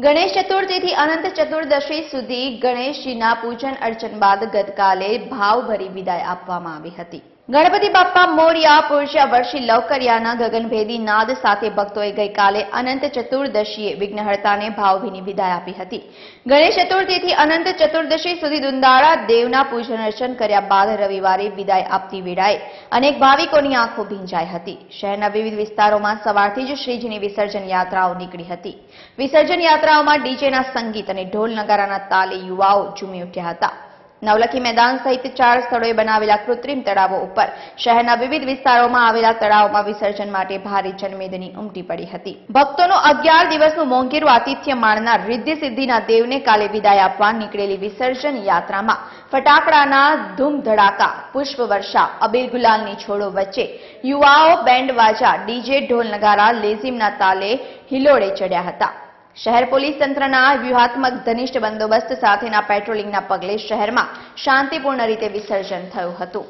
ગણેશ ચતુર્થીથી અનંત ચતુર્દશી સુધી ગણેશજીના પૂજન અર્ચન બાદ ગતકાલે ભાવભરી વિદાય આપવામાં આવી હતી. ગણપતિ બાપ્પા મોરિયા પુરુષા વર્ષી લવકરિયાના ગગનભેદી નાદ સાથે ભક્તોએ ગઈકાલે અનંત ચતુર્દશીએ વિઘ્નહર્તાને ભાવભીની વિદાય આપી હતી. ગણેશ ચતુર્થીથી અનંત ચતુર્દશી સુધી દુંદાળા દેવના પૂજન અર્ચન કર્યા બાદ રવિવારે વિદાય આપતી વેળાએ અનેક ભાવિકોની આંખો ભીંજાઈ હતી. શહેરના વિવિધ વિસ્તારોમાં સવારથી જ શ્રીજીની વિસર્જન યાત્રાઓ નીકળી હતી. વિસર્જન યાત્રાઓમાં ડીજેના સંગીત અને ઢોલ નગારાના તાલે યુવાઓ ઝૂમી ઉઠ્યા હતા. નવલખી મેદાન સહિત ચાર સ્થળોએ બનાવેલા કૃત્રિમ તળાવો ઉપર શહેરના વિવિધ વિસ્તારોમાં આવેલા તળાવોમાં વિસર્જન માટે ભારે જનમેદની ઉમટી પડી હતી. ભક્તોનો અગિયાર દિવસનું મોંઘેરું આતિથ્ય માણનાર રિદ્ધિ સિદ્ધિના દેવને કાલે વિદાય આપવા નીકળેલી વિસર્જન યાત્રામાં ફટાકડાના ધૂમધડાકા, પુષ્પવર્ષા પુષ્પ વર્ષા અબીર ગુલાલની છોડો વચ્ચે યુવાઓ, બેન્ડ વાજા, ડીજે ઢોલ નગારા, લેઝીમના તાલે હિલોળે ચડ્યા હતા. શહેર પોલીસ તંત્રના વ્યૂહાત્મક ઘનિષ્ઠ બંદોબસ્ત સાથેના પેટ્રોલિંગના પગલે શહેરમાં શાંતિપૂર્ણ રીતે વિસર્જન થયું હતું.